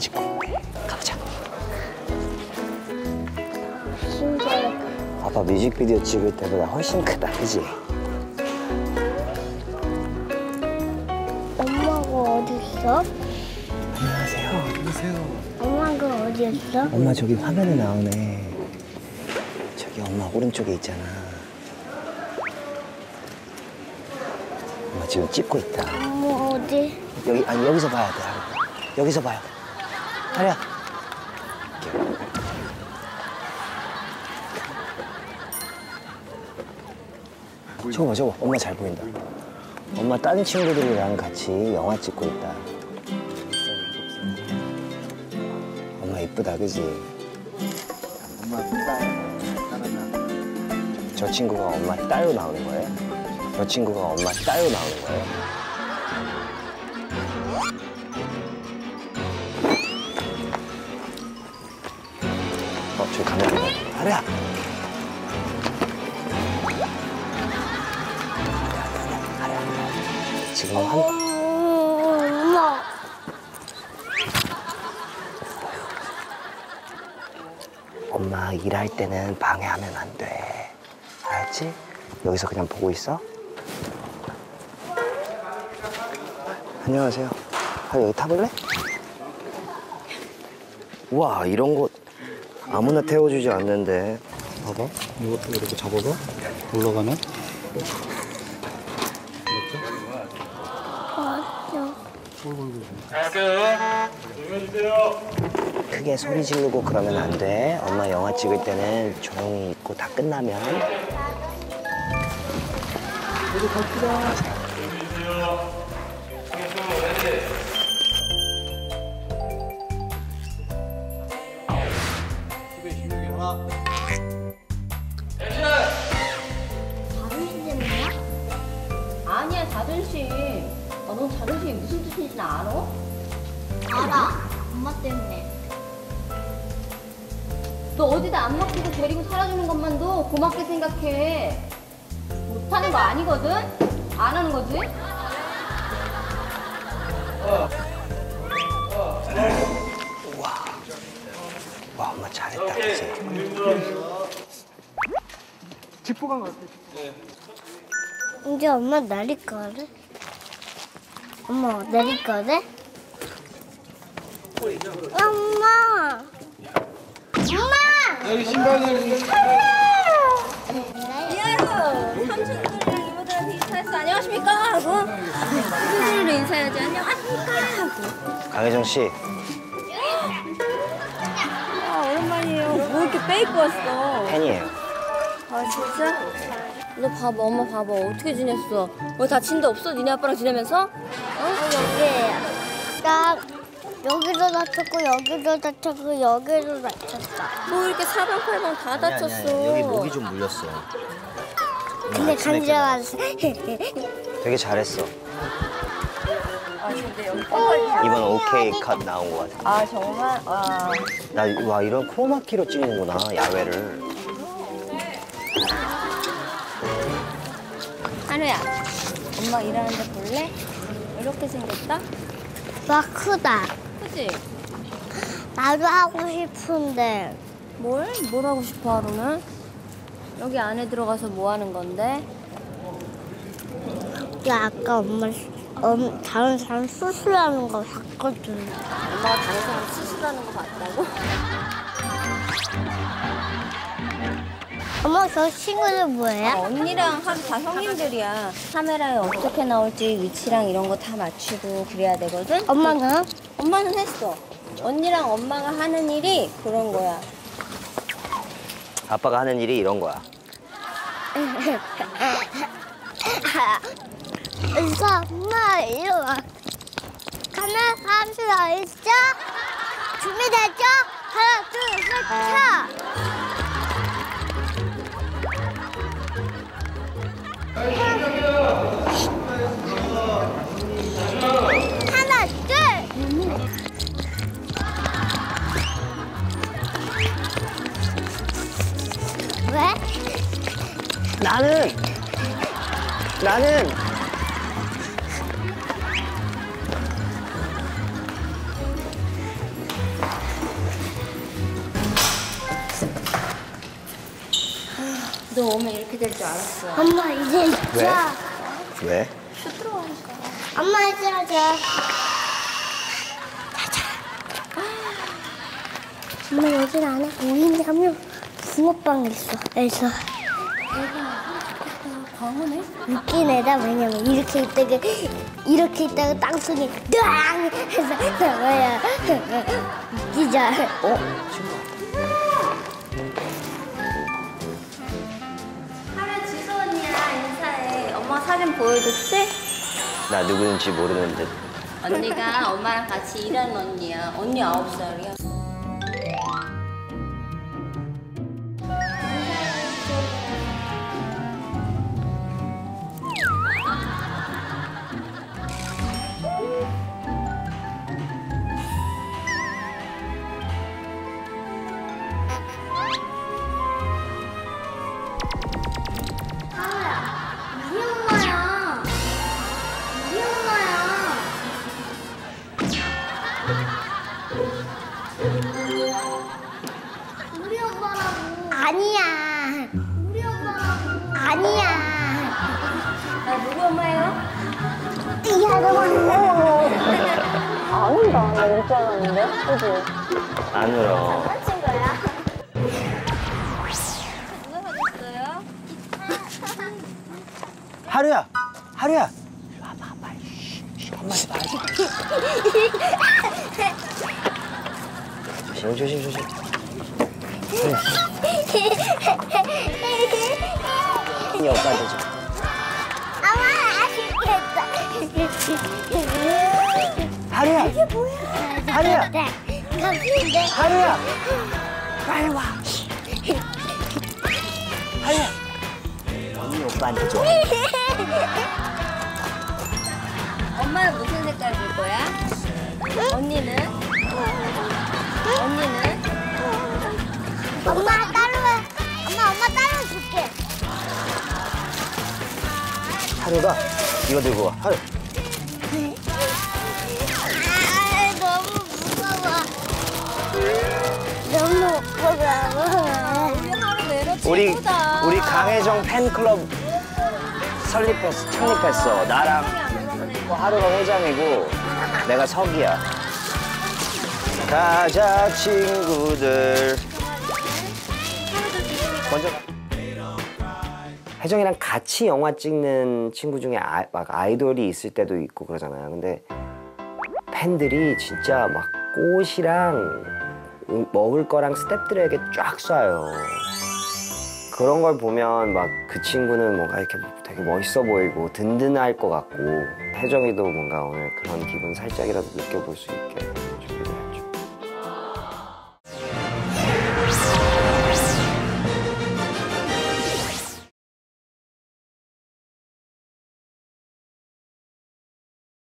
찍고. 가보자. 아빠 뮤직비디오 찍을 때보다 훨씬 크다 그지? 엄마가 어디 있어? 안녕하세요. 안녕하세요. 엄마가 어디 있어? 엄마 저기 화면에 나오네. 저기 엄마 오른쪽에 있잖아. 엄마 지금 찍고 있다. 엄마 어디? 여기 아니 여기서 봐야 돼 여기서 봐요 하리야. 저거 봐, 저거. 엄마 잘 보인다. 엄마 다른 친구들이랑 같이 영화 찍고 있다. 엄마 이쁘다, 그지? 엄마 딸 따라나 저 친구가 엄마 딸로 나오는 거예요? 저 친구가 엄마 딸로 나오는 거예요? 돼. 하리야! 하리야, 지금 한, 엄마. 엄마 일할 때는 방해하면 안 돼. 알지? 여기서 그냥 보고 있어. 안녕하세요. 아, 여기 타볼래? 와, 이런 곳 아무나 태워주지 않는데. 봐봐 이것도 이렇게 잡아봐 올라가면 크게 소리 지르고 그러면 안 돼. 엄마 영화 찍을 때는 조용히 있고 다 끝나면. 아니야 엄마 때문에. 너 어디다 안 맡기고 데리고 살아주는 것만도 고맙게 생각해. 못하는 거 아니거든? 안 하는 거지? 와, 엄마 잘했다, 그치? 이제 엄마 내릴 거래? 엄마 내릴 거래? 엄마! 엄마! 여기 신발을 여러분, 삼촌들이랑 이모들한테 인사했어. 안녕하십니까? 하고. 친구들로 인사해야지. 안녕하십니까? 하고. 강혜정 씨, 아, 오랜만이에요. 뭐 이렇게 빼입고 왔어? 팬이에요. 아, 진짜? 너 봐봐, 엄마 봐봐. 어떻게 지냈어? 뭐 다친 데 없어? 니네 아빠랑 지내면서? 여기 나 여기도 다쳤고 여기도 다쳤고 여기도 다쳤어. 뭐 이렇게 사방팔방 다 다쳤어. 여기 목이 좀 물렸어. 근데 간지러워서 되게 잘했어. 아, 근데 여기 이번 오케이 컷 나온 것 같아. 아, 정말? 와. 나, 와, 이런 크로마키로 찍는구나, 야외를. 한우야, 엄마 일하는데 볼래? 이렇게 생겼다? 와 크다. 그지? 나도 하고 싶은데 뭘? 뭘 하고 싶어, 하루는? 여기 안에 들어가서 뭐 하는 건데? 야 아까 엄마 엄, 다른 사람 수술하는 거 봤거든. 엄마가 다른 사람 수술하는 거 봤다고? 엄마 저 친구들 아, 뭐예요? 언니랑 하루 다 형님들이야. 카메라에 어떻게 나올지 위치랑 이런 거 다 맞추고 그래야 되거든? 엄마는? 엄마는 했어. 언니랑 엄마가 하는 일이 그런 거야. 아빠가 하는 일이 이런 거야. 은서 엄마 이리 와. 카메라 사람들 어디 있어? 준비됐죠? 하나 둘셋 차. 나는! 나는! 될줄 알았어. 엄마 이제 자. 왜? 엄마 이제 자. 엄마 여긴 안에 뭐있냐면 붕어빵 있어. 그래서 광어네? 웃긴 애다 왜냐면 이렇게 있다가 이렇게 있다가 땅속에 땅 해서 뭐야 웃기죠. 어? 하루 지수 언니랑 인사해. 엄마 사진 보여줬지? 나 누구인지 모르는데 언니가 엄마랑 같이 일하는 언니야. 언니 아홉 살이야. 안 울어 다친 거야? 누가 사줬어요? 하루야 하루야 이리 와봐 빨리 쉬, 쉬, 엄마 이거 알지 조심 조심 조심 이 오빠한테 줘 엄마 아쉽겠다. 하루야 이게 뭐야? 하루야. 감사인데. 하루야 빨리 와 하루야 언니 오빠한테 줘 엄마는 무슨 색깔 줄 거야? 언니는? 언니는? 엄마 따로 해. 엄마 엄마 따로 줄게. 하루가 이거 들고 와 하루 우리 우리 강혜정 팬클럽 설립했어 창립했어. 나랑 뭐 하루가 회장이고 내가 석이야. 가자 친구들. 먼저 가. 혜정이랑 같이 영화 찍는 친구 중에 아, 막 아이돌이 있을 때도 있고 그러잖아요. 근데 팬들이 진짜 막 꽃이랑 음, 먹을 거랑 스태프들에게 쫙 쏴요. 그런 걸 보면 막 그 친구는 뭔가 이렇게 되게 멋있어 보이고 든든할 것 같고 혜정이도 뭔가 오늘 그런 기분 살짝이라도 느껴볼 수 있게